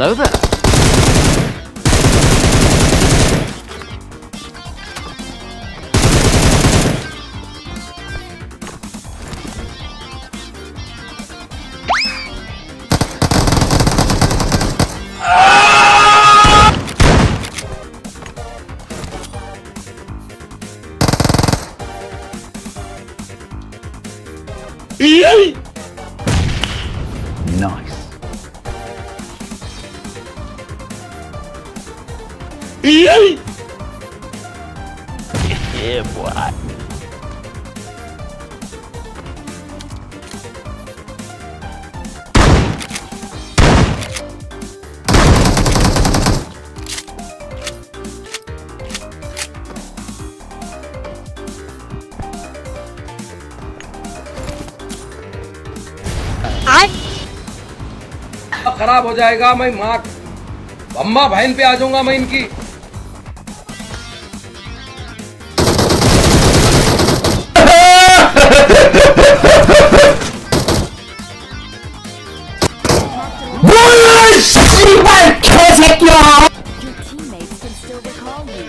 Hello there. Nice. Yeah, boy. खराब हो जाएगा मैं माँ अम्मा बहन पे आ जाऊँगा मैं इनकी। Your teammates can still recall you.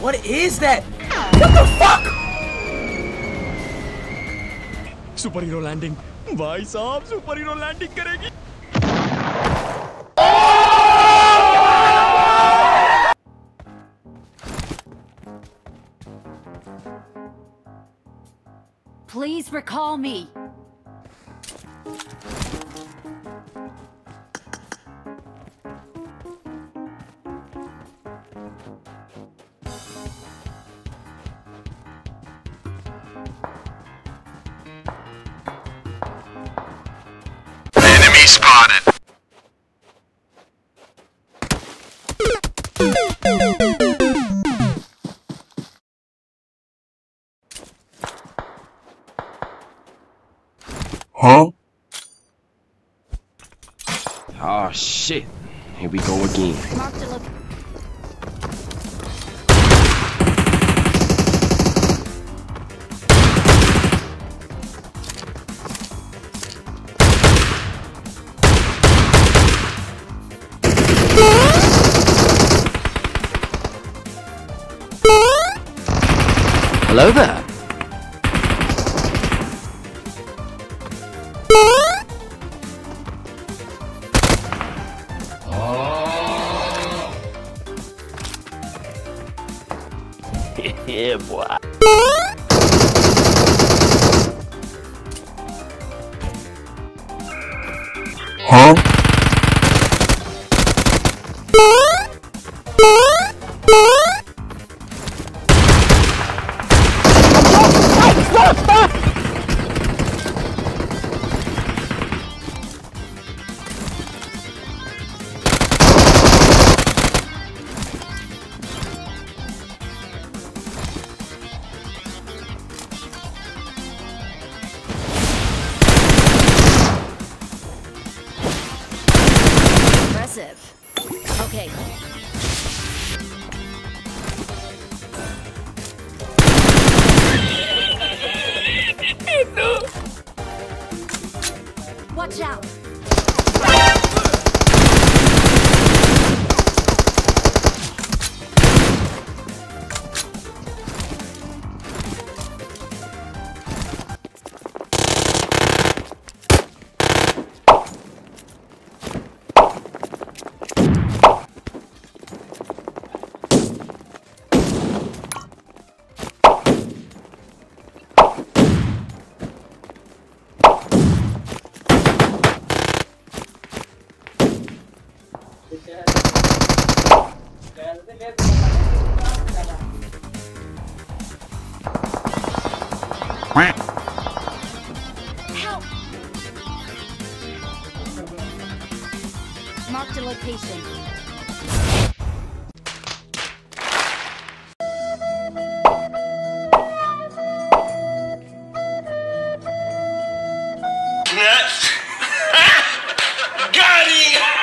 What is that? Superhero landing भाई साहब सुपर हीरो लैंडिंग करेगी Please recall me. Huh? Oh shit. Here we go again. Hello there. yeah, boy. Huh? Impressive. Okay. Watch out. Marked a location. Got it!